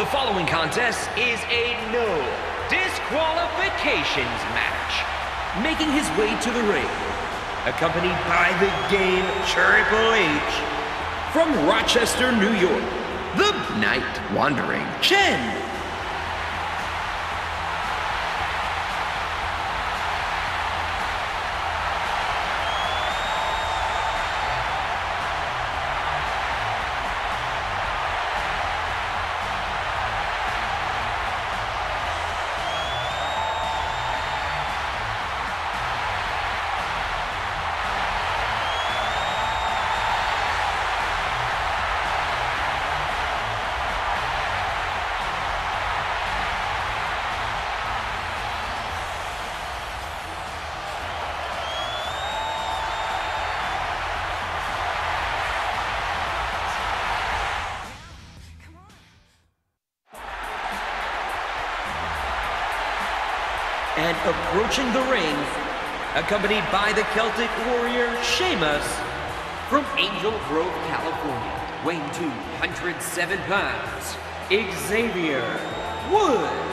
The following contest is a no disqualifications match. Making his way to the ring, accompanied by the game Triple H, from Rochester, New York, the Night Wandering Chen. And approaching the ring, accompanied by the Celtic warrior Sheamus from Angel Grove, California, weighing 207 pounds, Xavier Woods.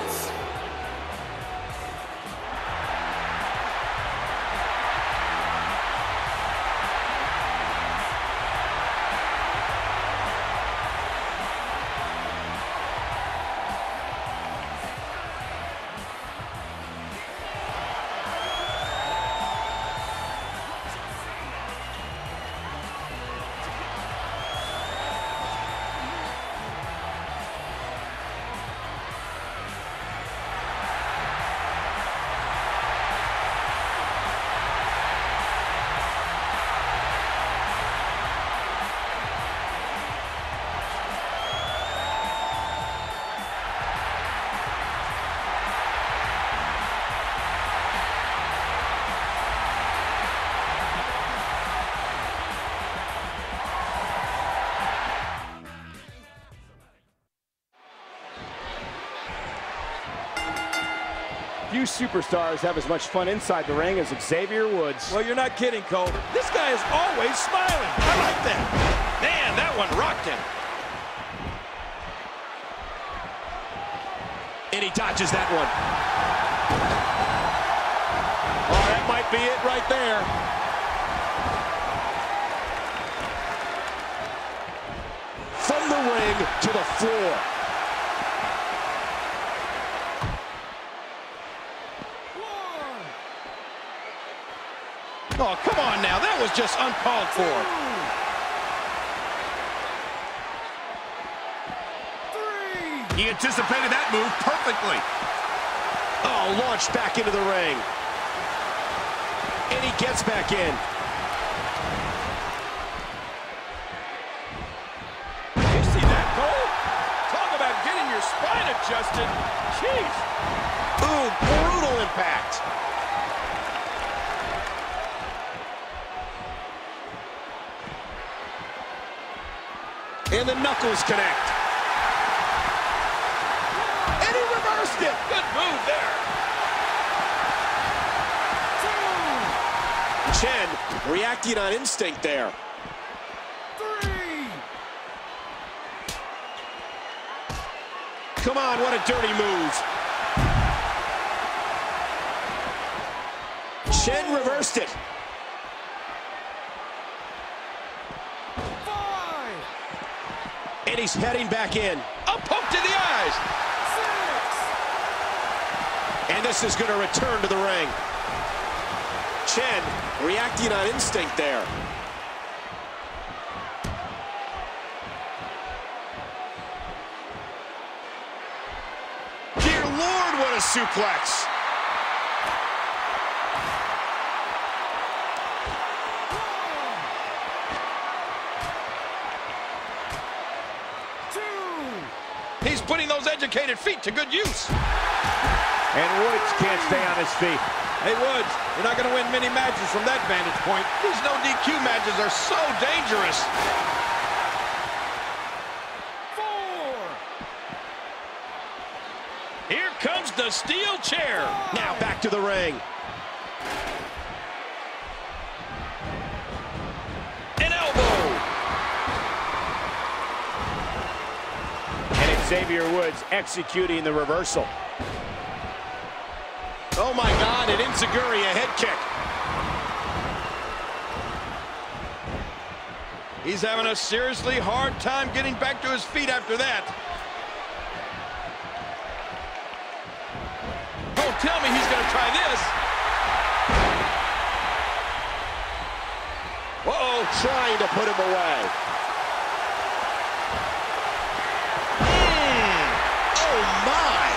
Few superstars have as much fun inside the ring as Xavier Woods. Well, you're not kidding, Cole. This guy is always smiling. I like that. Man, that one rocked him. And he dodges that one. Oh, that might be it right there. From the ring to the floor. Oh, come on now. That was just uncalled for. He anticipated that move perfectly. Oh, launched back into the ring. And he gets back in. And the knuckles connect. And he reversed it. Good move there. Chen reacting on instinct there. Come on, what a dirty move. Chen reversed it. And he's heading back in. A poke to the eyes. And this is going to return to the ring. Chen reacting on instinct there. Dear Lord, what a suplex. He's putting those educated feet to good use. And Woods can't stay on his feet. Hey, Woods, you're not going to win many matches from that vantage point. These no DQ matches are so dangerous. Four. Here comes the steel chair. Now back to the ring. Xavier Woods executing the reversal. Oh my God, an Enzuigiri, a head kick. He's having a seriously hard time getting back to his feet after that. Don't tell me he's to try this. Uh-oh, Trying to put him away. Mm. Oh my!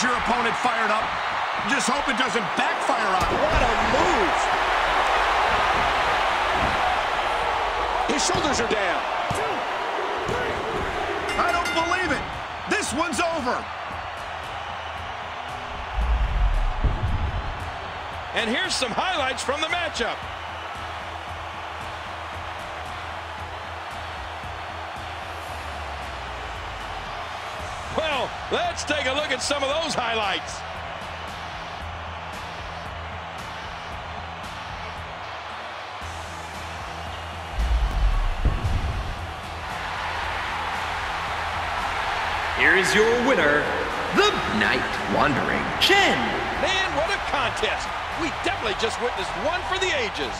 Your opponent fired up. Just hope it doesn't backfire on him. What a move. His shoulders are down. I don't believe it. This one's over. And here's some highlights from the matchup. Let's take a look at some of those highlights. Here is your winner, the Night Wandering Chen. Man, what a contest. We definitely just witnessed one for the ages.